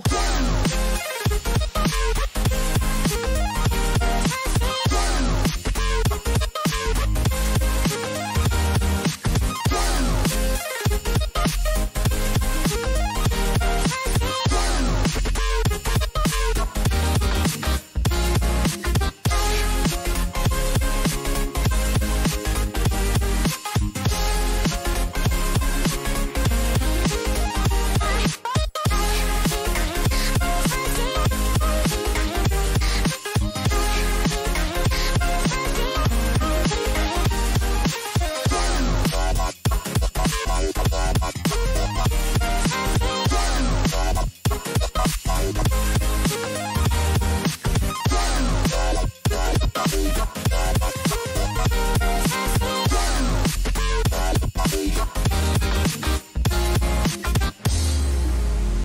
go.